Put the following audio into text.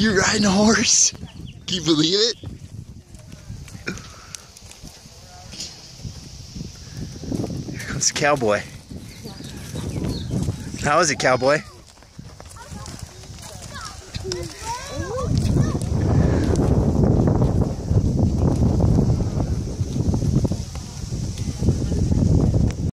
You're riding a horse? Can you believe it? Here comes the cowboy. How is it, cowboy?